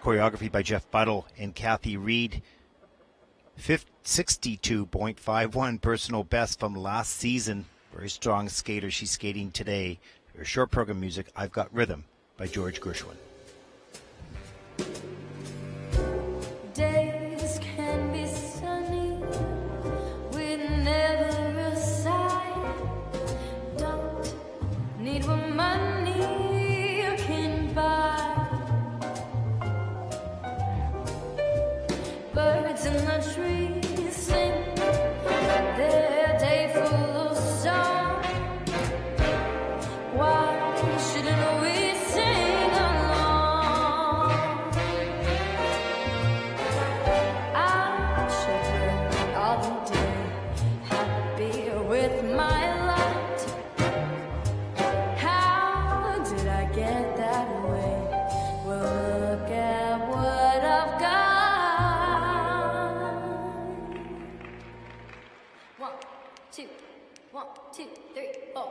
choreography by Jeff Buttle and Cathy Reed. 62.51 personal best from last season. Very strong skater. She's skating today. Her short program music, I've Got Rhythm by George Gershwin. One, two, one, two, three, four.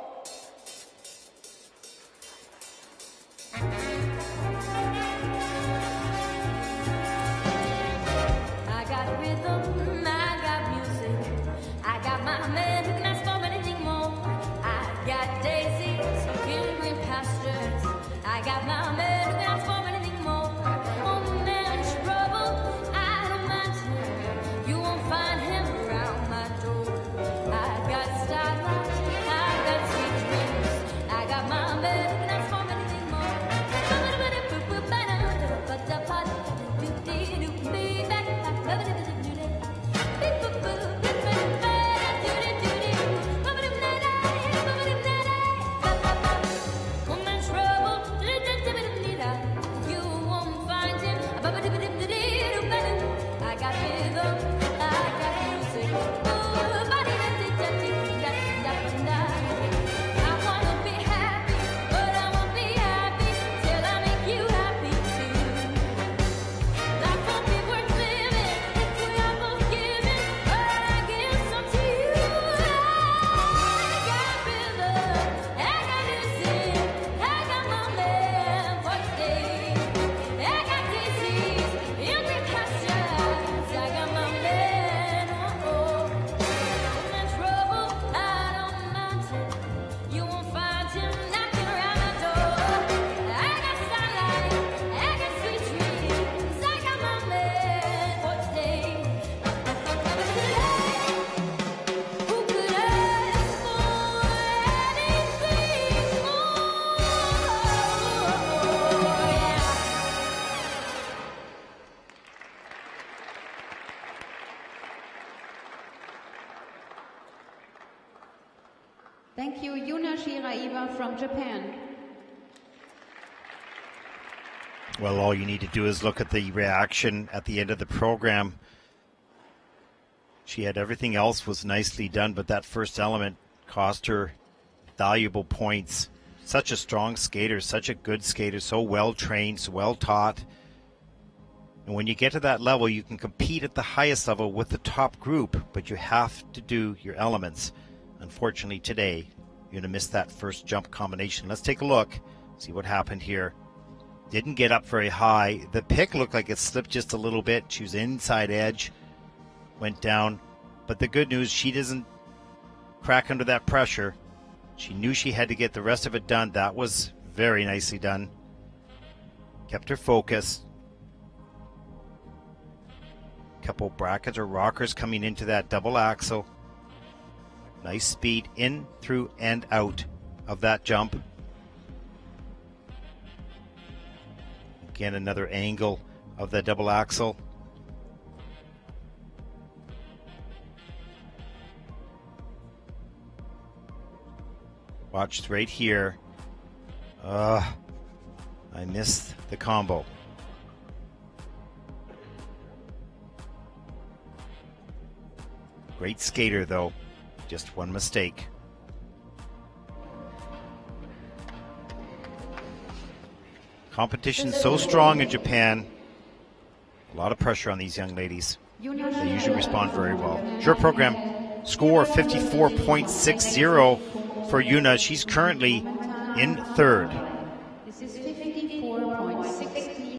I got rhythm, I got music, I got my man ask for anything more. I got daisies in green pastures, I got my man ask for anything more. Trouble, I don't mind. You won't find Thank you, Yuna Shiraiwa from Japan. Well, all you need to do is look at the reaction at the end of the program. She had everything else was nicely done, but that first element cost her valuable points. Such a strong skater, such a good skater, so well trained, so well taught. And when you get to that level, you can compete at the highest level with the top group, but you have to do your elements. Unfortunately, today, you're going to miss that first jump combination. Let's take a look, see what happened here. Didn't get up very high. The pick looked like it slipped just a little bit. She was inside edge, went down. But the good news, she doesn't crack under that pressure. She knew she had to get the rest of it done. That was very nicely done. Kept her focus. Couple brackets or rockers coming into that double Axel. Nice speed in, through, and out of that jump. Again, another angle of the double Axel. Watch right here. Uh, I missed the combo. Great skater, though. Just one mistake. Competition so strong in Japan. A lot of pressure on these young ladies. They usually respond very well. Short program score 54.60 for Yuna. She's currently in third.